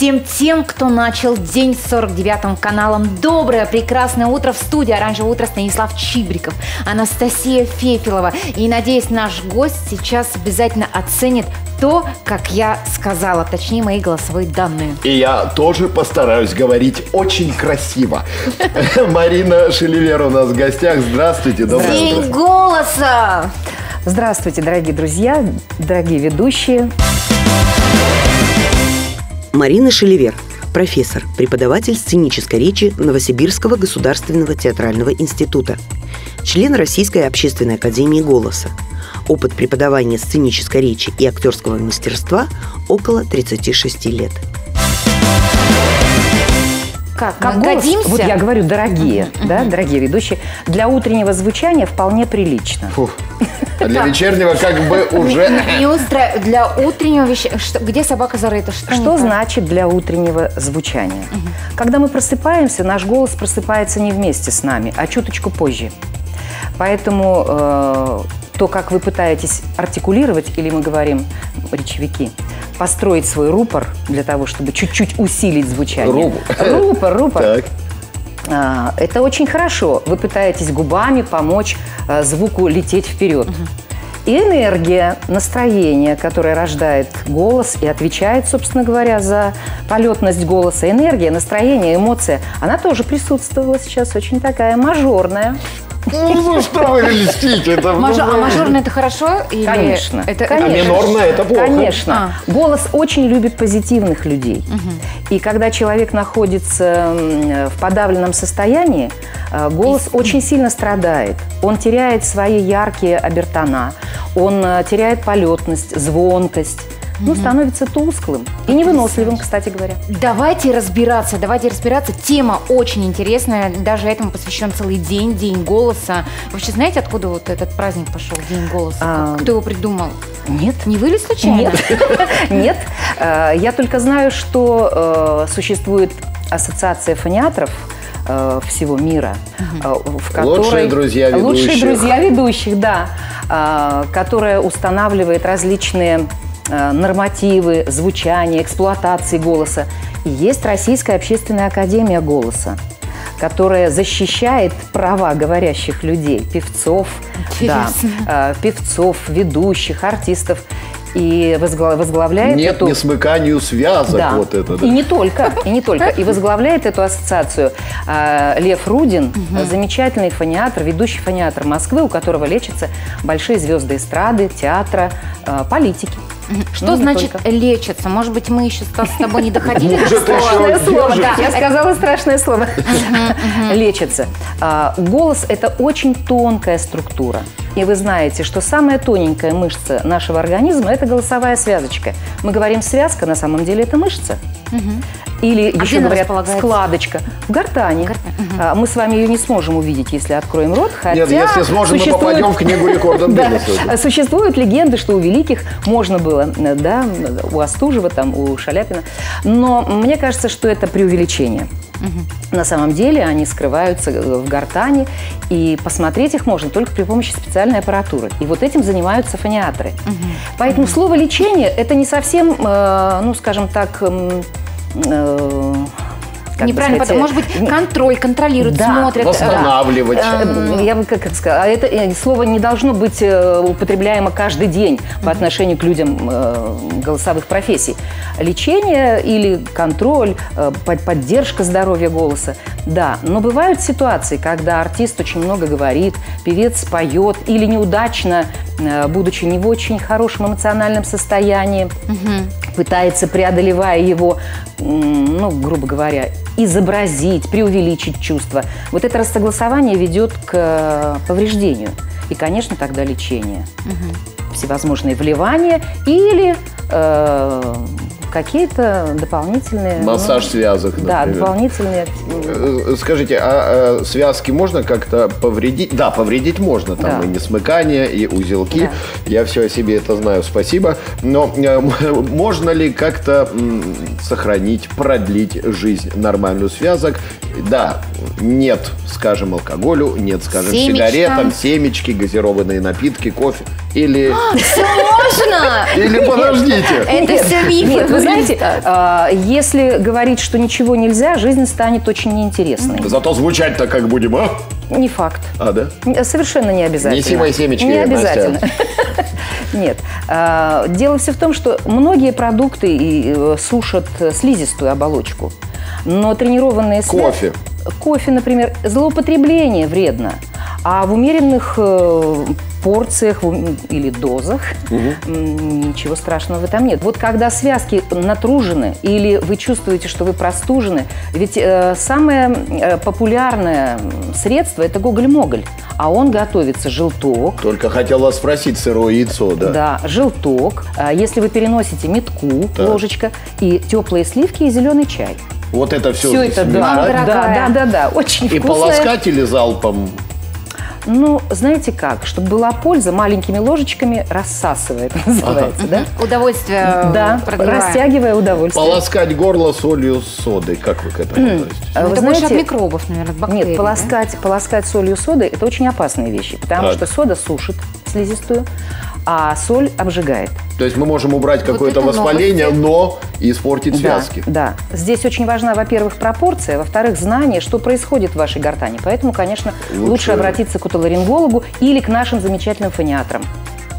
всем тем, кто начал день с 49-м каналом. Доброе, прекрасное утро в студии «Оранжевое утро» Станислав Чибриков, Анастасия Фефилова. И, надеюсь, наш гость сейчас обязательно оценит то, как я сказала, точнее, мои голосовые данные. И я тоже постараюсь говорить очень красиво. Марина Шеливер у нас в гостях. Здравствуйте, доброе День голоса! Здравствуйте, дорогие друзья, дорогие ведущие. Марина Шеливер, профессор, преподаватель сценической речи Новосибирского государственного театрального института, член Российской общественной академии голоса. Опыт преподавания сценической речи и актерского мастерства около 36 лет. Как, Как мы голос, годимся? Вот я говорю, дорогие, да, дорогие ведущие, для утреннего звучания вполне прилично. Фух. А для вечернего как бы уже... не устра- Для утреннего вещания. Где собака зарыта? Что, Что значит для утреннего звучания? Когда мы просыпаемся, наш голос просыпается не вместе с нами, а чуточку позже. Поэтому э, то, как вы пытаетесь артикулировать, или мы говорим речевики, построить свой рупор для того, чтобы чуть-чуть усилить звучание. Рупор. Рупор, рупор. Так. А, Это очень хорошо. Вы пытаетесь губами помочь а, звуку лететь вперед. И энергия, настроение, которое рождает голос и отвечает, собственно говоря, за полетность голоса. Энергия, настроение, эмоция, она тоже присутствовала сейчас очень такая мажорная. Ну что вы льстите? Это, ну, Мажор- а мажорное это хорошо? Или Конечно. Это, Конечно. А минорное это плохо. Конечно. Голос очень любит позитивных людей. И когда человек находится в подавленном состоянии, э, голос очень сильно страдает. Он теряет свои яркие обертона, он э, теряет полетность, звонкость. Ну, становится тусклым и невыносливым, кстати говоря. Давайте разбираться, давайте разбираться. Тема очень интересная, даже этому посвящен целый день, День голоса. Вообще знаете, откуда вот этот праздник пошел, День голоса? А, Кто его придумал? Нет. Не вы ли случайно? Нет, нет. Э, Я только знаю, что э, существует ассоциация фониатров э, всего мира, э, в которой Лучшие друзья лучшие ведущих. друзья ведущих, да, э, которая устанавливает различные нормативы звучания, эксплуатации голоса. И есть Российская общественная академия голоса которая защищает права говорящих людей, певцов, да, Интересно. э, певцов, ведущих, артистов. И возгла- возглавляет Нет эту... не смыканию связок Да. вот это. да. И не только, и не только. И возглавляет эту ассоциацию а, Лев Рудин, замечательный фониатр, ведущий фониатр Москвы, у которого лечатся большие звезды эстрады, театра, политики. Что Ну, значит только. лечится? Может быть, мы еще с тобой не доходили до слова? слово. Я сказала страшное слово. Лечится. А, Голос – это очень тонкая структура. И вы знаете, что самая тоненькая мышца нашего организма – это голосовая связочка. Мы говорим связка, на самом деле это мышца. Или где еще говорят складочка в гортани. А, Мы с вами ее не сможем увидеть, если откроем рот. Хотя Нет, если сможем, мы существует- попадем в книгу рекордов Да. Существуют легенды, что у великих можно было, да, у Остужева, там, у Шаляпина. Но мне кажется, что это преувеличение. На самом деле они скрываются э, в гортани, и посмотреть их можно только при помощи специальной аппаратуры. И вот этим занимаются фониатры. Поэтому слово лечение это не совсем, э, ну, скажем так, э, как бы Неправильно, сказать, потому- может быть, не- контроль, контролируют, Да. смотрят. Восстанавливать. Э, Я бы как это сказала, а это э, слово не должно быть э, употребляемо каждый день по отношению к людям э, голосовых профессий. Лечение или контроль, э, под- поддержка здоровья голоса, да. Но бывают ситуации, когда артист очень много говорит, певец поет или неудачно, э, будучи не в очень хорошем эмоциональном состоянии, пытается, преодолевая его, ну, грубо говоря, изобразить, преувеличить чувства. Вот это рассогласование ведет к э, повреждению. И, конечно, тогда лечение. Всевозможные вливания или э, какие-то дополнительные... Массаж ну, связок, Да, например. дополнительные... Э, Скажите, а э, связки можно как-то повредить? Да, повредить можно. Там Да. и несмыкание, и узелки. Да. Я все о себе это знаю, спасибо. Но э, можно ли как-то м, сохранить, продлить жизнь нормальную связок? Да, нет, скажем, алкоголю, нет, скажем, Семечкам. сигаретам, семечки, газированные напитки, кофе. Или, Все можно! или подождите. Это все мифы. Вы знаете, а, если говорить, что ничего нельзя, жизнь станет очень неинтересной. Зато звучать-то как будем, а? Не факт. А, да? Совершенно не обязательно. Неси мои семечки, Не обязательно. Нет. А, Дело все в том, что многие продукты э, сушат слизистую оболочку. Но тренированные Кофе. Кофе, например, злоупотребление вредно. А в умеренных э, порциях или дозах м, ничего страшного в этом нет. Вот когда связки натружены или вы чувствуете, что вы простужены, ведь э, самое э, популярное средство – это гоголь-моголь. А он готовится желток, Только хотела спросить сырое яйцо, да? да, желток. А Если вы переносите метку, Так. ложечка, и теплые сливки, и зеленый чай. Вот это все, Все это, да, да, да, да, да, очень И вкусное. полоскать или залпом? Ну, знаете как, чтобы была польза, маленькими ложечками рассасывает, называется, да? Удовольствие Да, продлеваем. растягивая удовольствие. Полоскать горло солью с содой. Как вы к этому относитесь? А вы Это больше от микробов, наверное, от бактерий. Нет, да? полоскать, полоскать солью содой – это очень опасные вещи, потому Так. что сода сушит слизистую, а соль обжигает. То есть мы можем убрать Вот какое-то воспаление, новости. но испортить связки. Да, да. Здесь очень важна, во-первых, пропорция, во-вторых, знание, что происходит в вашей гортани. Поэтому, конечно, лучше, Лучше- обратиться к отоларингологу или к нашим замечательным фониатрам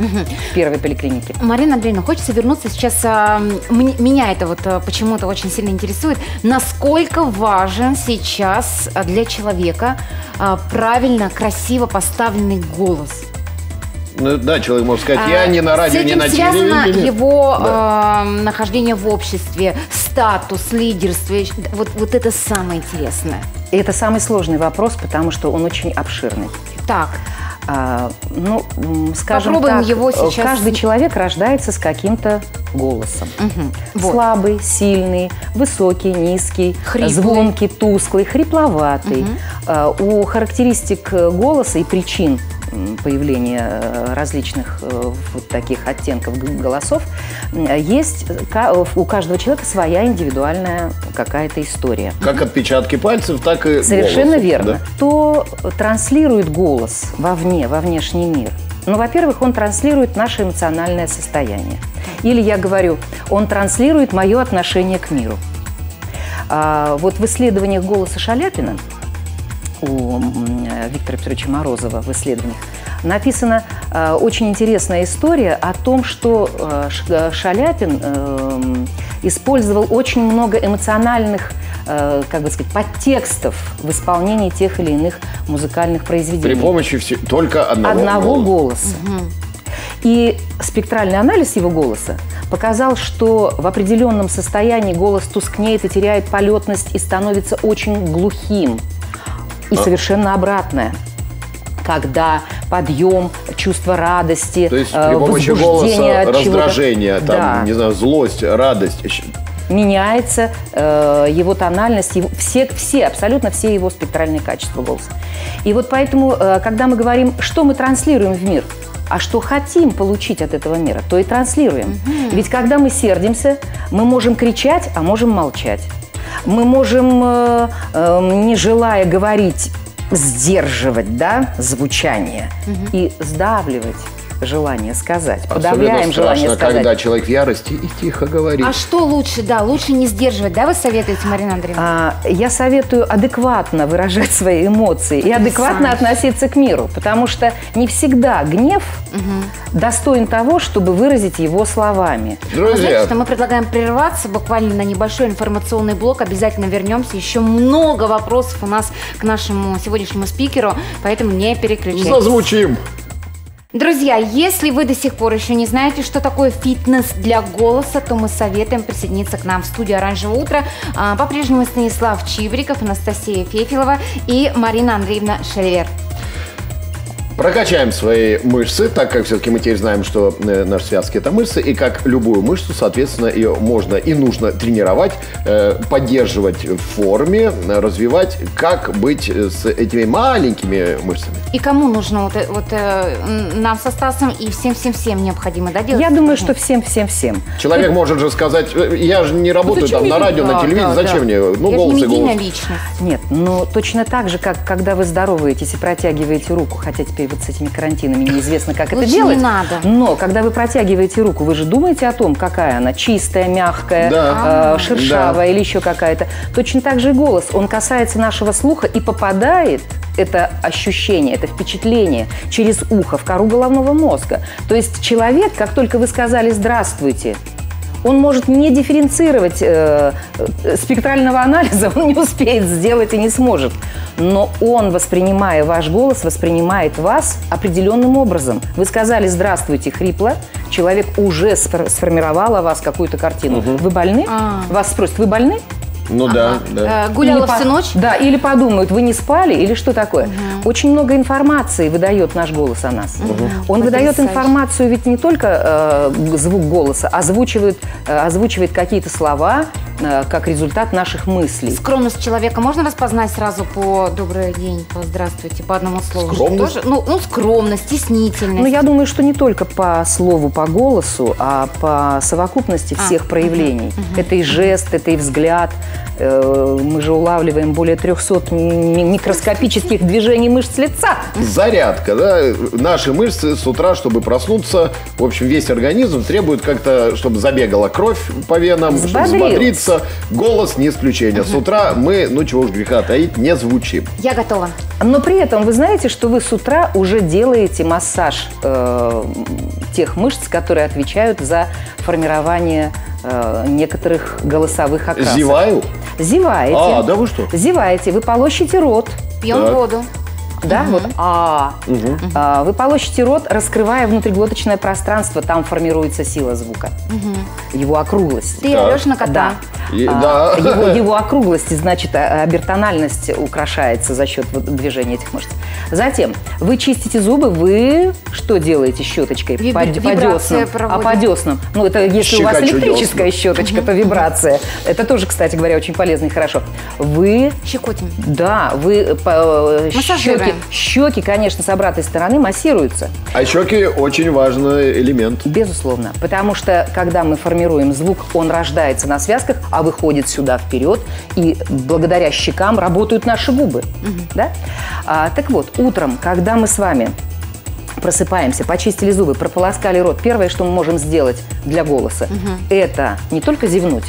в первой поликлинике. Марина Андреевна, хочется вернуться сейчас. а, мне- меня это вот а, почему-то очень сильно интересует. Насколько важен сейчас а, для человека а, правильно, красиво поставленный голос? Ну, да, человек может сказать, я не на радио, С не этим на связано его Да. а, нахождение в обществе, статус, лидерство. Вот, вот это самое интересное. И это самый сложный вопрос, потому что он очень обширный. Так, А, ну, скажем Попробуем так, его э, сейчас- каждый человек рождается с каким-то голосом. вот. Слабый, сильный, высокий, низкий, Хриплый. звонкий, тусклый, хрипловатый. А, У характеристик э, голоса и причин появления э, различных э, вот таких оттенков голосов м, есть у каждого человека своя индивидуальная какая-то история. Как отпечатки пальцев, так и Совершенно голосов, верно. да. Кто транслирует голос вовне, во внешний мир? Ну, во-первых, он транслирует наше эмоциональное состояние. Или я говорю, он транслирует мое отношение к миру. А, вот в исследованиях голоса Шаляпина у Виктора Петровича Морозова в исследованиях написана э, очень интересная история о том, что э, э, Шаляпин эм, использовал очень много эмоциональных, как бы сказать, подтекстов в исполнении тех или иных музыкальных произведений. При помощи все- только одного, одного голоса. голоса. И спектральный анализ его голоса показал, что в определенном состоянии голос тускнеет и теряет полетность и становится очень глухим. И А. совершенно обратное. Когда подъем, чувство радости, То есть э, при помощи возбуждения голоса раздражение, там, Да не знаю, злость, радость. Меняется э, его тональность, его, все, все, абсолютно все его спектральные качества голоса. И вот поэтому, э, когда мы говорим, что мы транслируем в мир, а что хотим получить от этого мира, то и транслируем. Ведь когда мы сердимся, мы можем кричать, а можем молчать. Мы можем, э, э, не желая говорить, сдерживать да, звучание и сдавливать желание сказать. Подавляем Особенно желание страшно, сказать. когда человек в ярости и тихо говорит. а что лучше, да, лучше не сдерживать, да, вы советуете, Марина Андреевна? А, Я советую адекватно выражать свои эмоции и адекватно Потрясающе. относиться к миру, потому что не всегда гнев достоин того, чтобы выразить его словами. Вы знаете, Друзья, что мы предлагаем прерваться буквально на небольшой информационный блок. Обязательно вернемся. Еще много вопросов у нас к нашему сегодняшнему спикеру, поэтому не переключайтесь. зазвучим. Друзья, если вы до сих пор еще не знаете, что такое фитнес для голоса, то мы советуем присоединиться к нам в студию «Оранжевое утро». А, По-прежнему Станислав Чибриков, Анастасия Фефилова и Марина Андреевна Шельвер. Прокачаем свои мышцы, так как все-таки мы теперь знаем, что э, наши связки это мышцы, и как любую мышцу, соответственно, ее можно и нужно тренировать, э, поддерживать в форме, развивать, как быть э, с этими маленькими мышцами. И кому нужно вот, вот нам со Стасом и всем-всем-всем необходимо да, делать? Я думаю, что всем-всем-всем. Человек может же сказать, «Э, я же не работаю зачем там на радио, на Да, телевидении, да, зачем да. мне? Ну, Я голос же и не медийная голос. личность. Нет, но точно так же, как когда вы здороваетесь и протягиваете руку, хотя теперь вот с этими карантинами неизвестно, как это Лучше делать. не надо. Но когда вы протягиваете руку, вы же думаете о том, какая она, чистая, мягкая, Да. э, шершавая или еще какая-то. Точно так же и голос. Он касается нашего слуха и попадает это ощущение, это впечатление через ухо в кору головного мозга. То есть человек, как только вы сказали «здравствуйте», он может не дифференцировать э, э, спектрального анализа, он не успеет сделать и не сможет. Но он, воспринимая ваш голос, воспринимает вас определенным образом. Вы сказали «здравствуйте» хрипло, человек уже сфор- сформировал о вас какую-то картину. Вы больны? А. Вас спросят, вы больны? Ну да, да. Э, Гуляла Или по- всю ночь? Да, или подумают, вы не спали, или что такое. Очень много информации выдает наш голос о нас. Он выдает информацию ведь не только э, звук голоса, озвучивает, э, озвучивает какие-то слова э, как результат наших мыслей. Скромность человека можно распознать сразу по «добрый день», по «здравствуйте», по одному слову? Скромность? Тоже? Ну, ну, скромность, стеснительность. Ну, я думаю, что не только по слову, по голосу, а по совокупности А, всех проявлений. Это и жест, это и взгляд. Э, Мы же улавливаем более 300 ми- микроскопических движений мышц лица. Зарядка, да. Наши мышцы с утра, чтобы проснуться, в общем, весь организм требует как-то, чтобы забегала кровь по венам, чтобы Взбодрился. взбодриться. Голос не исключение. С утра мы, ну чего уж греха таить, не звучим. Я готова. Но при этом вы знаете, что вы с утра уже делаете массаж э, тех мышц, которые отвечают за формирование э, некоторых голосовых окрасов. Зеваю. Зеваете. А, да вы что? Зеваете, вы полощете рот. Пьем Так. воду. Да, вот а. А, Вы полощете рот, раскрывая внутриглоточное пространство, там формируется сила звука, его округлость. Ты Так. орешь на кота. Да. И- А, да. Его, его округлость, значит, а, обертональность украшается за счет вот движения этих мышц. Затем вы чистите зубы, вы что делаете щеточкой? Вибри- по, по вибрация деснам. проводим. А по деснам? Ну, это если у вас электрическая щеточка, то вибрация. Это тоже, кстати говоря, очень полезно и хорошо. Вы Щекотим. да, вы по, щеки, Массажируем. щеки, конечно, с обратной стороны массируются. А щеки очень важный элемент. Безусловно. Потому что, когда мы формируем звук, он рождается на связках, а выходит сюда вперед, и благодаря щекам работают наши губы. Да? А, так вот, утром, когда мы с вами просыпаемся, почистили зубы, прополоскали рот, первое, что мы можем сделать для голоса, это не только зевнуть,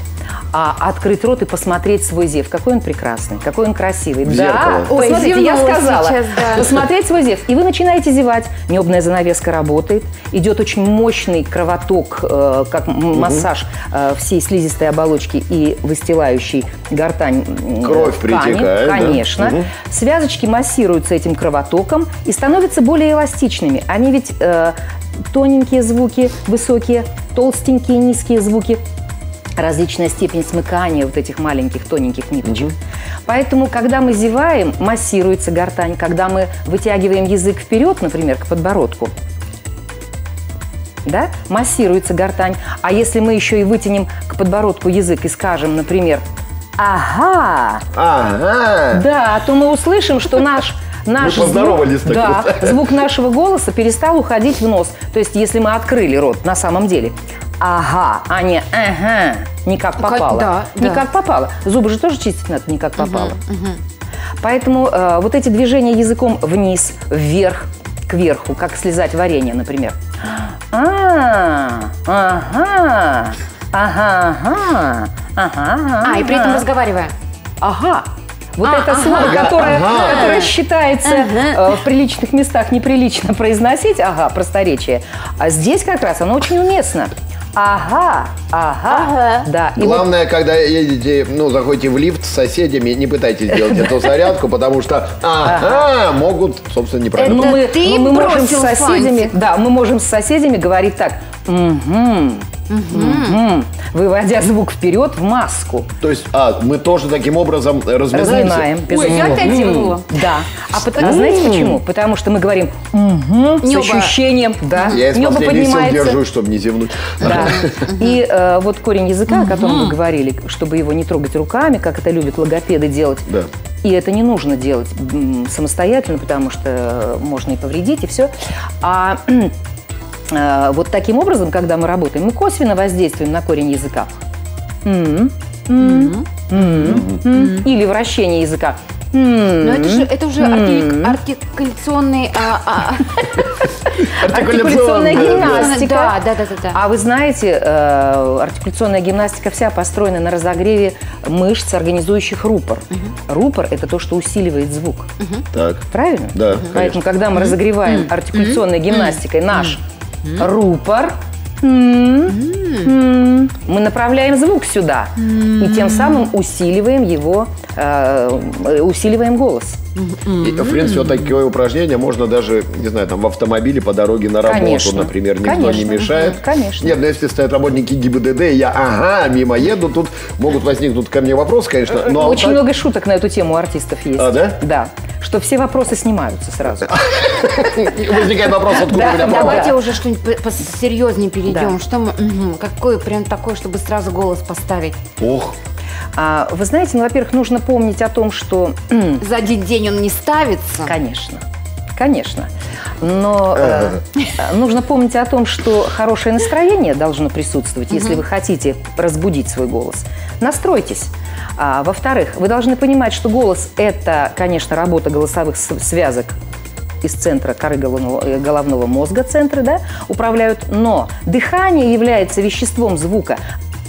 а открыть рот и посмотреть свой зев. Какой он прекрасный, какой он красивый. В да, зеркало. Ой, посмотрите, я сказала. сейчас, да. Посмотреть свой зев. И вы начинаете зевать. Небная занавеска работает. Идет очень мощный кровоток, э, как массаж э, всей слизистой оболочки и выстилающей гортань м, Кровь ткани. притекает, да? Конечно. Мгм. Связочки массируются этим кровотоком и становятся более эластичными. Они ведь э, тоненькие звуки, высокие, толстенькие, низкие звуки различная степень смыкания вот этих маленьких тоненьких ниточек. Поэтому, когда мы зеваем, массируется гортань. Когда мы вытягиваем язык вперед, например, к подбородку, да, массируется гортань. А если мы еще и вытянем к подбородку язык и скажем, например, ага, Ага. да, то мы услышим, что наш Наш Мы звук, да, вот. звук нашего голоса перестал уходить в нос. То есть, если мы открыли рот на самом деле, ага, а не ага, не как попало. да, не да. как попало. Зубы же тоже чистить надо не как попало. Поэтому э, вот эти движения языком вниз, вверх, кверху, как слезать варенье, например. А, ага, ага, ага, ага. А, и при этом ага. разговаривая. Ага. Вот А, это ага. слово, которое, Ага. которое считается э, в приличных местах неприлично произносить, ага, просторечие. А здесь как раз оно очень уместно. Ага, ага, Ага. да. И вот Главное, когда едете, ну, заходите в лифт с соседями, не пытайтесь делать эту зарядку, потому что, ага, могут, собственно, неправильно. ну, Это мы, ты ну, мы можем с соседями, фантик. да, мы можем с соседями говорить так, «Мгм, мгм», выводя звук вперед в маску. То есть, а, мы тоже таким образом разминаемся? Разминаем. Ой, я опять зевнула. Да. А, пот- а знаете почему? Потому что мы говорим с Небо. ощущением, да, Я из небо последних сил держу, чтобы не зевнуть. Да. И э, вот корень языка, о котором вы говорили, чтобы его не трогать руками, как это любят логопеды делать. Да. И это не нужно делать самостоятельно, потому что э, можно и повредить, и все. А вот таким образом, когда мы работаем, мы косвенно воздействуем на корень языка. Или вращение языка. Но это же это уже артик- артикуляционный... а, а, Артикуляционная гимнастика. Да, да, да, да. А вы знаете, э, артикуляционная гимнастика вся построена на разогреве мышц, организующих рупор. Рупор – это то, что усиливает звук. Так. Правильно? Да, Поэтому, когда мы разогреваем артикуляционной гимнастикой наш рупор, мы направляем звук сюда и тем самым усиливаем его, э, усиливаем голос. И, в принципе, вот такое упражнение можно даже, не знаю, там в автомобиле по дороге на работу, Конечно. например, никто Конечно. не мешает. Конечно. Нет, ну если стоят работники ГИБДД, и я, ага, мимо еду, тут могут возникнуть ко мне вопросы, конечно. Но Очень так- много шуток на эту тему у артистов есть. А, да? Да. Что все вопросы снимаются сразу. возникает вопрос, откуда Да, у меня. Давайте уже что-нибудь по- посерьезнее перейдем. Да. Что какое прям такое, чтобы сразу голос поставить? Ох, А, Вы знаете, ну, во-первых, нужно помнить о том, что За один день он не ставится. Конечно, конечно. Но э, нужно помнить о том, что хорошее настроение должно присутствовать, если вы хотите разбудить свой голос. Настройтесь. А, во-вторых, вы должны понимать, что голос – это, конечно, работа голосовых связок из центра коры головного, э, головного мозга, центры, да, управляют, но дыхание является веществом звука.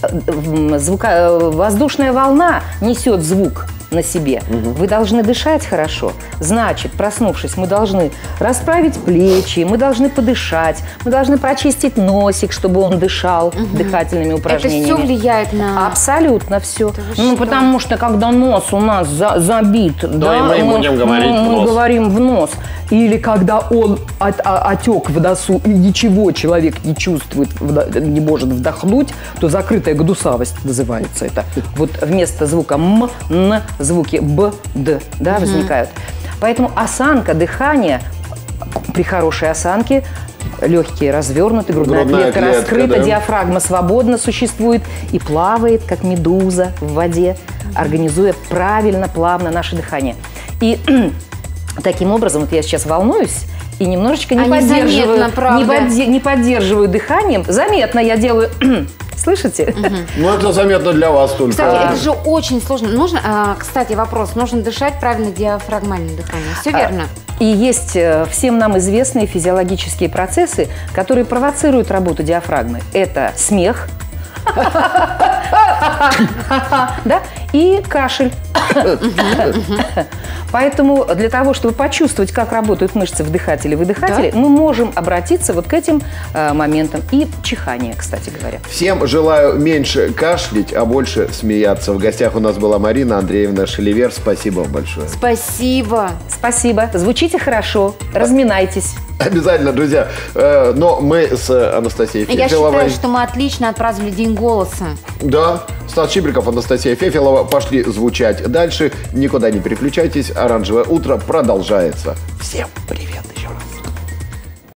Э, Звука, э, воздушная волна несет звук на себе. Вы должны дышать хорошо. Значит, проснувшись, мы должны расправить плечи, мы должны подышать, мы должны прочистить носик, чтобы он дышал дыхательными Это упражнениями. все влияет на... Абсолютно все. Ну, что? потому что когда нос у нас за- забит, да, и мы и будем говорить мы, в мы нос. говорим в нос. Или когда он от- а- отек в носу, и ничего человек не чувствует, не может вдохнуть, то закрытая гнусавость называется это. Вот вместо звука м, н, звуки б, д, да, возникают. Поэтому осанка, дыхание при хорошей осанке легкие развернуты, грудная, Грудная клетка, клетка, раскрыта, да. диафрагма свободно существует и плавает, как медуза в воде, организуя правильно, плавно наше дыхание. И таким образом, вот я сейчас волнуюсь, и немножечко не А поддерживаю, правда. не, подде- не поддерживаю дыханием. Заметно я делаю. Слышите? ну это заметно для вас только. Кстати, это же очень сложно. Нужно, а, кстати, вопрос. Нужно дышать правильно диафрагмальным дыханием. Все А, верно? И есть э, всем нам известные физиологические процессы, которые провоцируют работу диафрагмы. Это смех, да, и кашель. Поэтому для того, чтобы почувствовать, как работают мышцы вдыхателя и выдыхателя, мы можем обратиться вот к этим э, моментам. И чихание, кстати говоря. Всем желаю меньше кашлять, а больше смеяться. В гостях у нас была Марина Андреевна Шеливер. Спасибо вам большое. Спасибо. Спасибо. Звучите хорошо, разминайтесь. Обязательно, друзья. Э, Но мы с Анастасией Я Фефиловой... считаю, что мы отлично отпраздновали День голоса. Да, Стас Чибриков, Анастасия Фефилова пошли звучать дальше. Никуда не переключайтесь. Оранжевое утро продолжается. Всем привет.